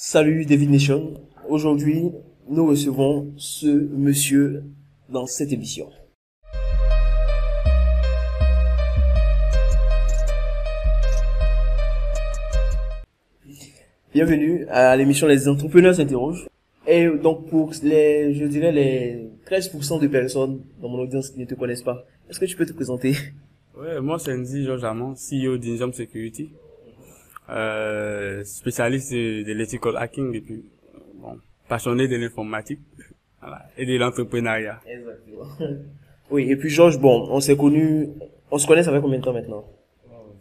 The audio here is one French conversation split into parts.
Salut David Nation. Aujourd'hui, nous recevons ce monsieur dans cette émission. Bienvenue à l'émission Les entrepreneurs s'interrogent. Et donc pour les, je dirais les 13% de personnes dans mon audience qui ne te connaissent pas, est-ce que tu peux te présenter? Ouais, moi c'est Nzi Georges Amand, CEO d'Injom Security, euh, spécialiste de, l'ethical hacking et puis bon, passionné de l'informatique voilà, et de l'entrepreneuriat. Exactement. Oui, et puis Georges, bon, on s'est connus, on se connaît ça fait combien de temps maintenant?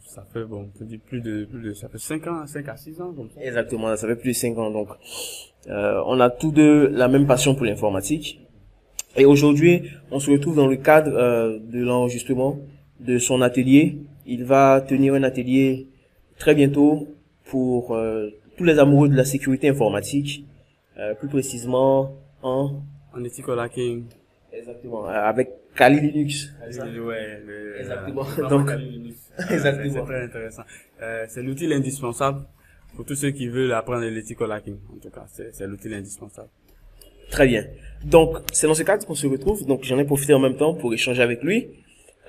Ça fait bon, on peut dire plus de, plus de, ça fait 5 ans, 5 à 6 ans comme ça. Exactement, ça fait plus de 5 ans donc. Euh, on a tous deux la même passion pour l'informatique. Et aujourd'hui, on se retrouve dans le cadre euh, de l'enregistrement de son atelier. Il va tenir un atelier très bientôt pour euh, tous les amoureux de la sécurité informatique, euh, plus précisément en En ethical hacking. exactement euh, avec Kali Linux. Ouais, le, Exactement. Donc- Kali Linux. Exactement. C'est très intéressant. Euh, c'est l'outil indispensable pour tous ceux qui veulent apprendre l'ethical hacking. En tout cas, c'est c'est l'outil indispensable. Très bien. Donc, c'est dans ce cadre qu'on se retrouve. Donc, j'en ai profité en même temps pour échanger avec lui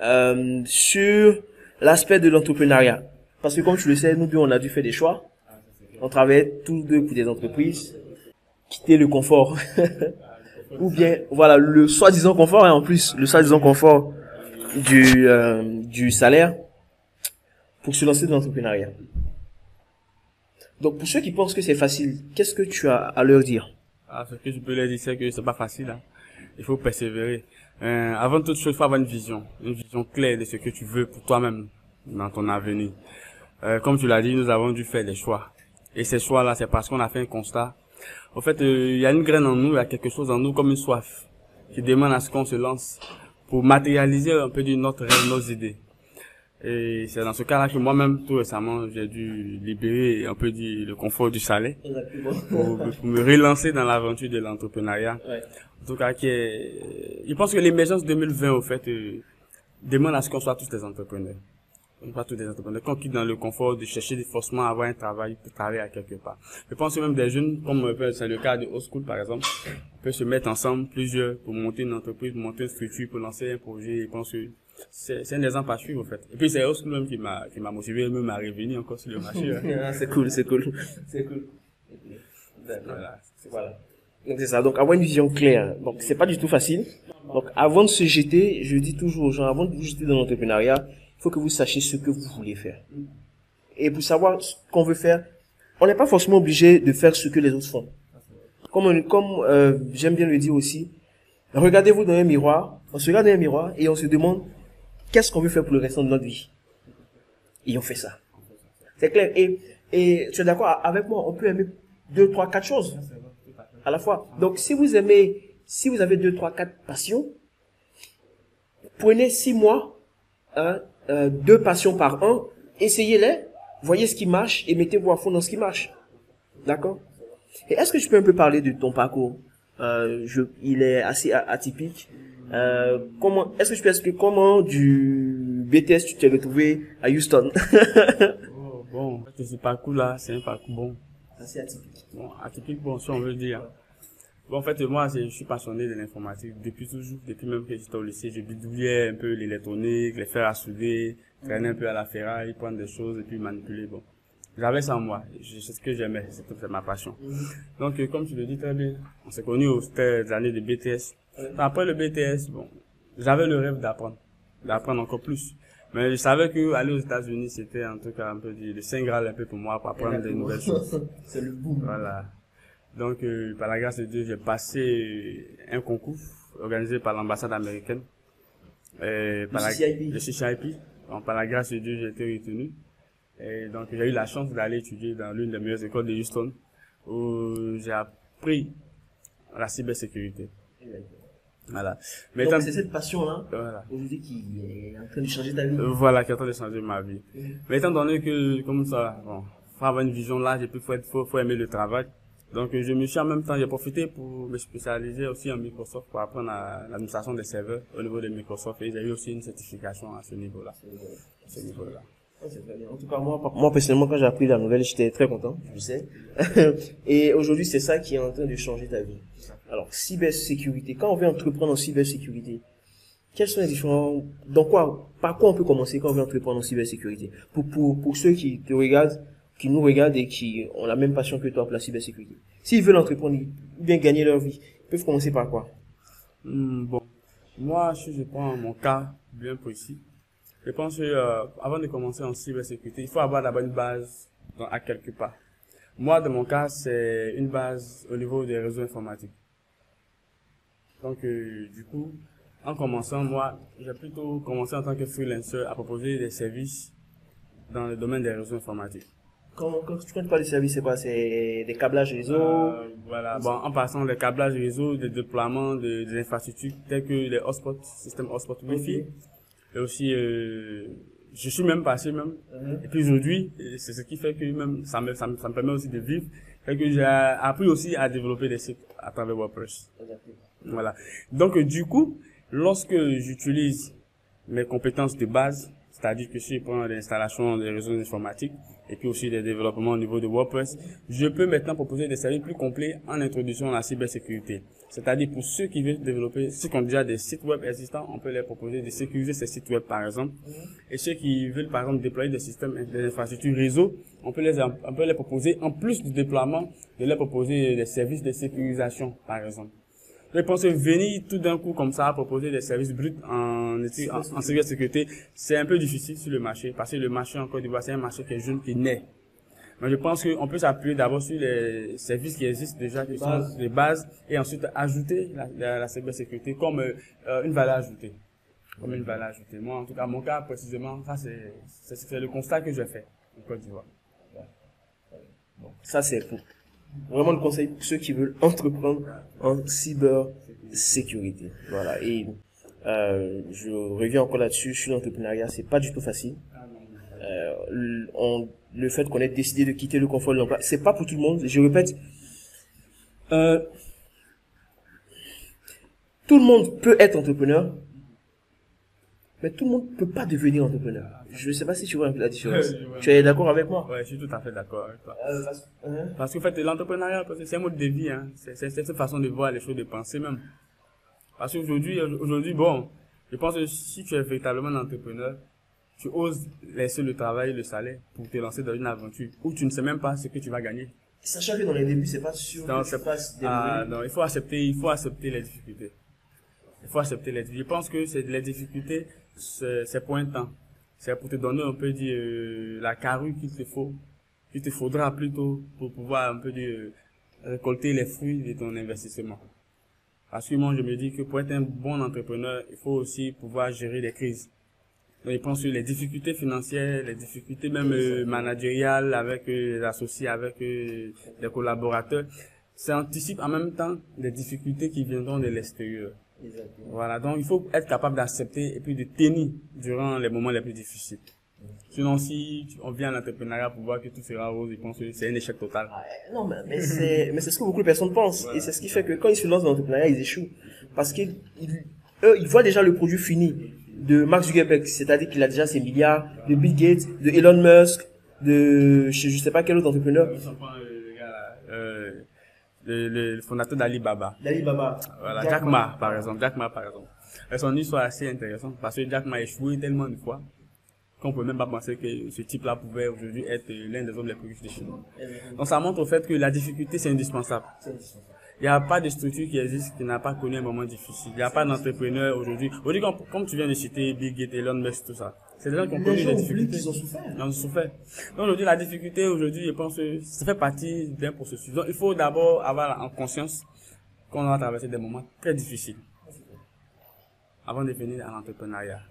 euh, sur l'aspect de l'entrepreneuriat. Parce que comme tu le sais, nous deux, on a dû faire des choix. On travaillait tous deux pour des entreprises, quitter le confort. Ou bien, voilà, le soi-disant confort, et en plus, le soi-disant confort du, euh, du salaire pour se lancer dans l'entrepreneuriat. Donc, pour ceux qui pensent que c'est facile, qu'est-ce que tu as à leur dire? Ah, ce que je peux leur dire, c'est que c'est pas facile. Hein. Il faut persévérer. Euh, avant toute chose, il faut avoir une vision, une vision claire de ce que tu veux pour toi-même dans ton avenir. Euh, comme tu l'as dit, nous avons dû faire des choix. Et ces choix-là, c'est parce qu'on a fait un constat. En fait, euh, il y a une graine en nous, il y a quelque chose en nous comme une soif qui demande à ce qu'on se lance pour matérialiser un peu de notre rêve, nos idées. Et c'est dans ce cas-là que moi-même, tout récemment, j'ai dû libérer un peu du, le confort du salaire pour, pour me relancer dans l'aventure de l'entrepreneuriat. Ouais. En tout cas, qui est, je pense que l'émergence 2020, au fait, euh, demande à ce qu'on soit tous des entrepreneurs. On soit tous des entrepreneurs. Qu'on quitte dans le confort de chercher forcément à avoir un travail, pour travailler à quelque part. Je pense que même des jeunes, comme euh, c'est le cas de Old School, par exemple, peuvent se mettre ensemble, plusieurs, pour monter une entreprise, pour monter une structure, pour lancer un projet. Je pense que c'est c'est un exemple à suivre, au fait. Et puis, c'est Old School même qui m'a, qui m'a motivé même à revenir encore sur le marché. hein. Ah, c'est cool, c'est cool. C'est cool. D'accord. Voilà. Voilà. Donc c'est ça. Donc avoir une vision claire. Donc c'est pas du tout facile. Donc avant de se jeter, je dis toujours aux gens, avant de vous jeter dans l'entrepreneuriat, il faut que vous sachiez ce que vous voulez faire. Et pour savoir ce qu'on veut faire, on n'est pas forcément obligé de faire ce que les autres font. Comme, comme euh, j'aime bien le dire aussi, regardez-vous dans un miroir, on se regarde dans un miroir et on se demande qu'est-ce qu'on veut faire pour le restant de notre vie? Et on fait ça. C'est clair. Et, et tu es d'accord avec moi, on peut aimer deux, trois, quatre choses à la fois. Donc, si vous aimez, si vous avez deux, trois, quatre passions, prenez six mois, hein, euh, deux passions par an, essayez-les, voyez ce qui marche et mettez-vous à fond dans ce qui marche. D'accord? Et est-ce que tu peux un peu parler de ton parcours? Euh, je, Il est assez atypique. Euh, comment Est-ce que tu peux expliquer comment du BTS tu t'es retrouvé à Houston? Oh, bon, ce parcours-là, c'est un parcours bon. Assez atypique. Bon, atypique, bon, si on veut dire. Bon, en fait, moi, je suis passionné de l'informatique depuis toujours, depuis même que j'étais au lycée. Je bidouillais un peu l'électronique, les fers à souder, traîner un peu à la ferraille, prendre des choses et puis manipuler. Bon, j'avais ça en moi. C'est ce que j'aimais, c'est ma passion. Donc, euh, comme tu le dis très bien, on s'est connus aux c'était années de BTS. Après le BTS, bon, j'avais le rêve d'apprendre, d'apprendre encore plus. Mais je savais que aller aux États-Unis, c'était en tout cas un peu du- le saint graal un peu pour moi pour apprendre des nouvelles choses. C'est le boom. Voilà. Donc, euh, par la grâce de Dieu, j'ai passé un concours organisé par l'ambassade américaine. Euh, par la- CCIP. Le CCIP. Donc, par la grâce de Dieu, j'ai été retenu. Et donc, j'ai eu la chance d'aller étudier dans l'une des meilleures écoles de Houston, où j'ai appris la cybersécurité. Voilà. Mais Donc c'est cette passion-là, voilà. aujourd'hui, qui est en train de changer ta vie. Euh, Voilà, qui est en train de changer ma vie. Mais étant donné que, comme ça, bon, faut avoir une vision large et puis faut, être, faut, faut aimer le travail. Donc, je me suis en même temps, j'ai profité pour me spécialiser aussi en Microsoft pour apprendre l'administration des serveurs au niveau de Microsoft et j'ai eu aussi une certification à ce niveau-là. Ce niveau-là. En tout cas, moi, moi personnellement, quand j'ai appris la nouvelle, j'étais très content, je sais. Et aujourd'hui, c'est ça qui est en train de changer ta vie. Alors, cybersécurité. Quand on veut entreprendre en cybersécurité, quels sont les différents, dans quoi, par quoi on peut commencer quand on veut entreprendre en cybersécurité? Pour, pour, pour ceux qui te regardent, qui nous regardent et qui ont la même passion que toi pour la cybersécurité. S'ils veulent entreprendre, ou bien gagner leur vie, ils peuvent commencer par quoi? Hmm, bon. Moi, si je prends mon cas bien précis, je pense que euh, avant de commencer en cybersécurité, il faut avoir d'abord une base à quelque part. Moi, dans mon cas, c'est une base au niveau des réseaux informatiques. Donc, euh, du coup, en commençant, moi, j'ai plutôt commencé en tant que freelancer à proposer des services dans le domaine des réseaux informatiques. Quand, quand tu parles de services, c'est quoi? C'est des câblages réseau? Euh, Voilà, bon, en passant des câblages réseau, des déploiements de, des infrastructures telles que les hotspots, système hotspot Wi-Fi. Et aussi, euh, je suis même passé même. Uh-huh. Et puis aujourd'hui, c'est ce qui fait que même ça me, ça me, ça me permet aussi de vivre. Fait que j'ai appris aussi à développer des sites à travers WordPress. Voilà. Donc du coup, lorsque j'utilise mes compétences de base, c'est-à-dire que si je prends l'installation des réseaux informatiques et puis aussi des développements au niveau de WordPress, je peux maintenant proposer des services plus complets en introduisant la cybersécurité. C'est-à-dire pour ceux qui veulent développer, ceux qui ont déjà des sites web existants, on peut leur proposer de sécuriser ces sites web par exemple. Et ceux qui veulent par exemple déployer des systèmes, des infrastructures réseau, on peut les, on peut les proposer, en plus du déploiement, de leur proposer des services de sécurisation par exemple. Je pense que venir tout d'un coup comme ça à proposer des services bruts en, en, en sécurité, c'est un peu difficile sur le marché parce que le marché en Côte d'Ivoire, c'est un marché qui est jeune, qui naît. Mais je pense qu'on peut s'appuyer d'abord sur les services qui existent déjà, qui sont les bases, et ensuite ajouter la, la, la cybersécurité comme euh, une valeur ajoutée. Comme une valeur ajoutée. Moi, en tout cas, mon cas précisément, ça c'est le constat que j'ai fait en Côte d'Ivoire. Bon, ça c'est pour vraiment le conseil pour ceux qui veulent entreprendre en cybersécurité. Voilà. Et euh, je reviens encore là-dessus. Sur l'entrepreneuriat, c'est pas du tout facile. Euh, le fait qu'on ait décidé de quitter le confort de l'emploi, c'est pas pour tout le monde. Je répète, euh, tout le monde peut être entrepreneur, mais tout le monde peut pas devenir entrepreneur. Je ne sais pas si tu vois un peu la différence. tu es d'accord avec moi? Ouais, je suis tout à fait d'accord avec toi. Euh, parce, qu'en fait, l'entrepreneuriat, c'est un mode de vie. Hein. C'est cette façon de voir les choses, de penser même. Parce qu'aujourd'hui, aujourd'hui, bon, je pense que si tu es véritablement un entrepreneur, tu oses laisser le travail, le salaire pour te lancer dans une aventure où tu ne sais même pas ce que tu vas gagner. Sachant que dans les débuts, c'est pas sûr non, que tu ah, non, il faut accepter, il faut accepter les difficultés. Il faut accepter les difficultés. Je pense que c'est les difficultés, c'est pour un temps. C'est pour te donner un peu de euh, la carrure qu'il te faut, qu'il te faudra plutôt pour pouvoir un peu de euh, récolter les fruits de ton investissement. Parce que moi, je me dis que pour être un bon entrepreneur, il faut aussi pouvoir gérer les crises. Donc, je pense que les difficultés financières, les difficultés même euh, managériales avec les associés, avec les collaborateurs, ça anticipe en même temps les difficultés qui viendront de l'extérieur. Voilà, donc il faut être capable d'accepter et puis de tenir durant les moments les plus difficiles. Sinon, si on vient à l'entrepreneuriat pour voir que tout sera rose, je pense que c'est un échec total. Ah, non, mais, c'est, mais c'est ce que beaucoup de personnes pensent. Et c'est ce qui fait que quand ils se lancent dans l'entrepreneuriat, ils échouent. Parce qu'ils, eux, ils voient déjà le produit fini de Mark Zuckerberg, c'est-à-dire qu'il a déjà ses milliards, de Bill Gates, de Elon Musk, de, je, sais pas quel autre entrepreneur le, fondateur d'Alibaba. D'Alibaba. Voilà, Jack, Ma, par exemple. Jack Ma, par exemple. Et son histoire est assez intéressante parce que Jack Ma a échoué tellement de fois qu'on peut même pas penser que ce type-là pouvait aujourd'hui être l'un des hommes les plus riches de Chine. Donc ça montre au fait que la difficulté, c'est indispensable. Il n'y a pas de structure qui existe qui n'a pas connu un moment difficile. Il n'y a pas d'entrepreneur aujourd'hui. Aujourd'hui, comme, comme, tu viens de citer Bill Gates, Elon Musk, tout ça. C'est des gens qui ont connu des difficultés. Ils ont souffert. Ils ont souffert. Donc aujourd'hui, la difficulté, aujourd'hui, je pense que ça fait partie d'un processus. Donc il faut d'abord avoir en conscience qu'on va traverser des moments très difficiles avant de venir à l'entrepreneuriat.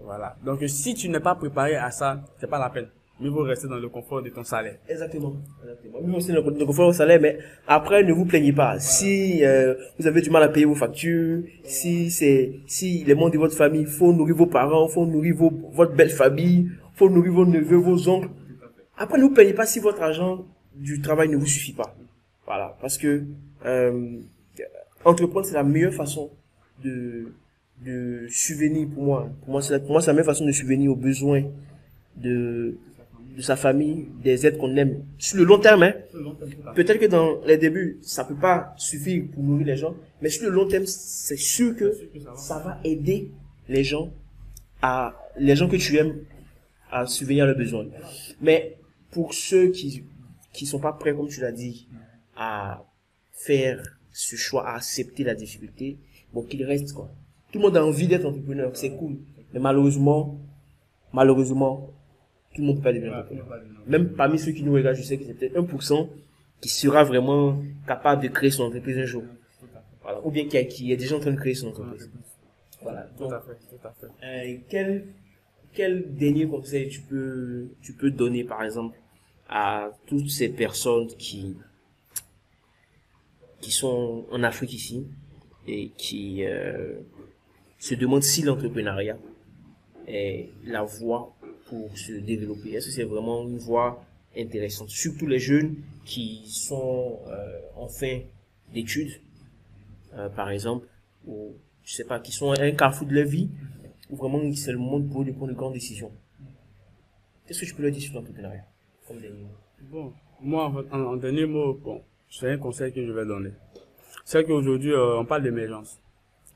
Voilà. Donc si tu n'es pas préparé à ça, c'est pas la peine mieux vaut rester dans le confort de ton salaire. Exactement. Exactement. Mieux rester dans le confort de ton salaire, mais après, ne vous plaignez pas. Si euh, vous avez du mal à payer vos factures, si c'est, si les membres de votre famille, faut nourrir vos parents, faut nourrir vos, votre belle famille, faut nourrir vos neveux, vos oncles. Après, ne vous plaignez pas si votre argent du travail ne vous suffit pas. Voilà, parce que euh, entreprendre c'est la meilleure façon de de subvenir pour moi. Pour moi, c'est la, pour moi c'est la meilleure façon de subvenir aux besoins de, de sa famille, des êtres qu'on aime sur le long terme. Hein. Peut-être que dans les débuts, ça peut pas suffire pour nourrir les gens, mais sur le long terme, c'est sûr que ça va aider les gens à les gens que tu aimes à subvenir leurs besoins. Mais pour ceux qui qui sont pas prêts, comme tu l'as dit, à faire ce choix, à accepter la difficulté, bon, qu'ils restent, quoi. Tout le monde a envie d'être entrepreneur, c'est cool. Mais malheureusement, malheureusement, tout le monde peut pas devenir entrepreneur. Même parmi ceux qui nous regardent, je sais que c'est peut-être 1% qui sera vraiment capable de créer son entreprise un jour. Voilà. Ou bien qui, qui est déjà en train de créer son entreprise. Voilà. Tout à fait, tout à fait. Euh, quel, quel dernier conseil tu peux, tu peux donner, par exemple, à toutes ces personnes qui, qui sont en Afrique ici et qui euh, se demandent si l'entrepreneuriat est la voie pour se développer. Est-ce que c'est vraiment une voie intéressante Surtout les jeunes qui sont euh, en fin d'études, euh, par exemple, ou je sais pas, qui sont un carrefour de leur vie, ou vraiment c'est le moment pour de prendre de grandes décisions? Qu'est-ce que je peux leur dire sur l'entrepreneuriat Bon, moi, en, dernier mot, bon, c'est un conseil que je vais donner. C'est qu'aujourd'hui, euh, on parle d'émergence.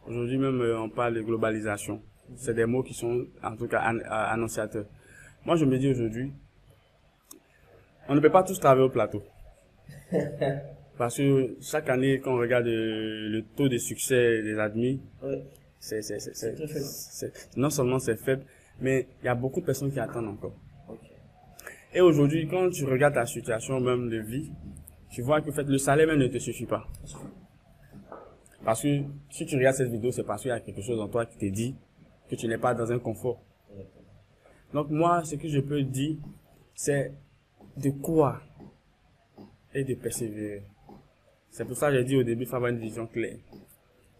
Aujourd'hui même, euh, on parle de globalisation. C'est des mots qui sont, en tout cas, an- annonciateurs. Moi, je me dis aujourd'hui, on ne peut pas tous travailler au plateau. Parce que chaque année, quand on regarde euh, le taux de succès des admis, c'est, c'est, c'est, non seulement c'est faible, mais il y a beaucoup de personnes qui attendent encore. Et aujourd'hui, quand tu regardes ta situation même de vie, tu vois que en fait, le salaire même ne te suffit pas. Parce que si tu regardes cette vidéo, c'est parce qu'il y a quelque chose en toi qui te dit que tu n'es pas dans un confort. Donc moi, ce que je peux dire, c'est de croire et de persévérer. C'est pour ça que j'ai dit au début, il faut avoir une vision claire.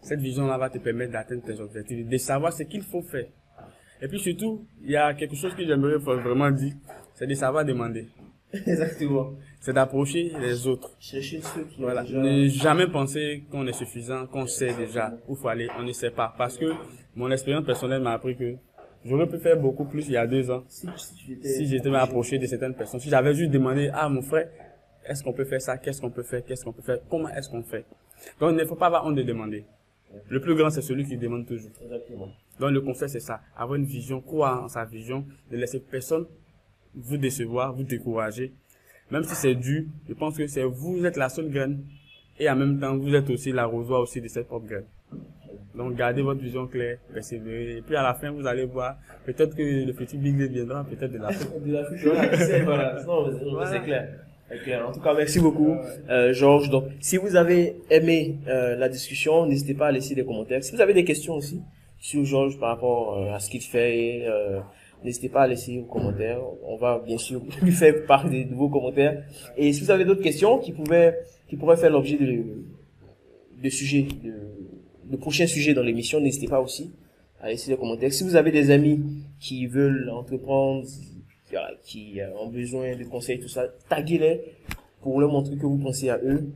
Cette vision-là va te permettre d'atteindre tes objectifs, de savoir ce qu'il faut faire. Et puis surtout, il y a quelque chose que j'aimerais vraiment dire, c'est de savoir demander. Exactement. C'est d'approcher les autres. Chercher ceux qui ont Voilà. déjà- Ne jamais penser qu'on est suffisant, qu'on sait déjà où faut aller. On ne sait pas. Parce que mon expérience personnelle m'a appris que j'aurais pu faire beaucoup plus il y a deux ans Si, si tu étais- si j'étais approché de certaines personnes. Si j'avais juste demandé, ah, mon frère, est-ce qu'on peut faire ça? Qu'est-ce qu'on peut faire? Qu'est-ce qu'on peut faire? Comment est-ce qu'on fait? Donc, il ne faut pas avoir honte de demander. Le plus grand, c'est celui qui demande toujours. Exactement. Donc, le conseil, c'est ça. Avoir une vision, croire en sa vision, ne laisser personne vous décevoir, vous décourager. Même si c'est dur, je pense que c'est vous, vous êtes la seule graine. Et en même temps, vous êtes aussi l'arrosoir aussi de cette propre graine. Donc, gardez votre vision claire, persévérez. Et puis, à la fin, vous allez voir, peut-être que le petit Big viendra, peut-être de l'Afrique. de la future. Voilà, c'est voilà. Non, mais c'est- clair. En tout cas, merci beaucoup, euh, Georges. Donc, si vous avez aimé euh, la discussion, n'hésitez pas à laisser des commentaires. Si vous avez des questions aussi sur Georges par rapport euh, à ce qu'il fait, n'hésitez pas à laisser vos commentaires. On va bien sûr lui faire part des nouveaux commentaires. Et si vous avez d'autres questions qui pouvaient, qui pourraient faire l'objet de, de sujets, de, de prochains sujets dans l'émission, n'hésitez pas aussi à laisser des commentaires. Si vous avez des amis qui veulent entreprendre, qui euh, ont besoin de conseils, tout ça, taguez-les pour leur montrer que vous pensez à eux.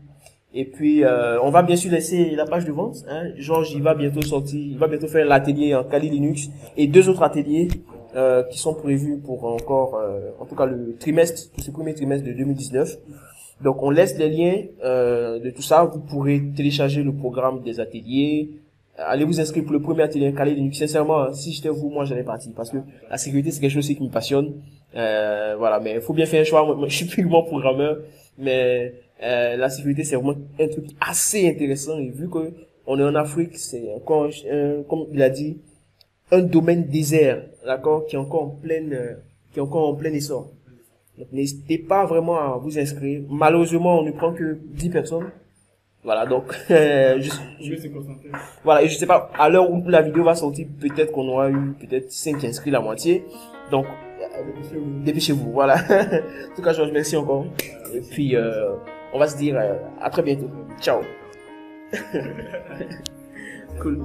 Et puis, euh, on va bien sûr laisser la page de vente. Hein. Georges, il va bientôt sortir, il va bientôt faire l'atelier en Kali Linux et deux autres ateliers euh, qui sont prévus pour encore, euh, en tout cas le trimestre, pour ce premier trimestre de 2019. Donc, on laisse les liens euh, de tout ça. Vous pourrez télécharger le programme des ateliers. Allez vous inscrire pour le premier atelier Kali Linux. Sincèrement, hein, si j'étais vous, moi, j'allais partir parce que la sécurité, c'est quelque chose qui me passionne. Euh, voilà, mais il faut bien faire un choix. Moi, je suis purement programmeur, mais euh, la sécurité, c'est vraiment un truc assez intéressant. Et vu que on est en Afrique, c'est encore, un- comme il a dit, un domaine désert, d'accord, qui est encore en pleine, qui est encore en plein essor. Donc, n'hésitez pas vraiment à vous inscrire. Malheureusement, on ne prend que 10 personnes. Voilà, donc, euh, je, voilà, et je sais pas, à l'heure où la vidéo va sortir, peut-être qu'on aura eu peut-être 5 inscrits, la moitié. Donc, dépêchez-vous, voilà. en tout cas, je vous remercie encore. Et puis, euh, on va se dire euh, à très bientôt. Ciao. cool.